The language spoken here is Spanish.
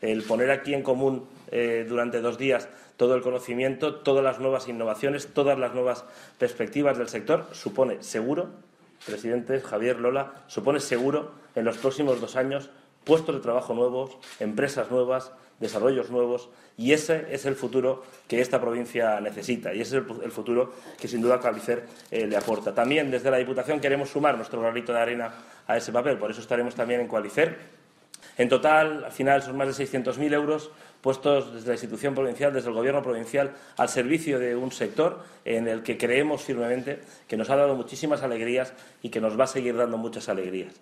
El poner aquí en común eh, durante dos días todo el conocimiento, todas las nuevas innovaciones, todas las nuevas perspectivas del sector, supone seguro, presidente Javier Lola, supone seguro en los próximos dos años puestos de trabajo nuevos, empresas nuevas, desarrollos nuevos y ese es el futuro que esta provincia necesita y ese es el, futuro que sin duda Calicer eh, le aporta. También desde la Diputación queremos sumar nuestro granito de arena a ese papel, por eso estaremos también en Coalicer. En total, al final, son más de 600.000 euros puestos desde la institución provincial, desde el Gobierno provincial, al servicio de un sector en el que creemos firmemente que nos ha dado muchísimas alegrías y que nos va a seguir dando muchas alegrías.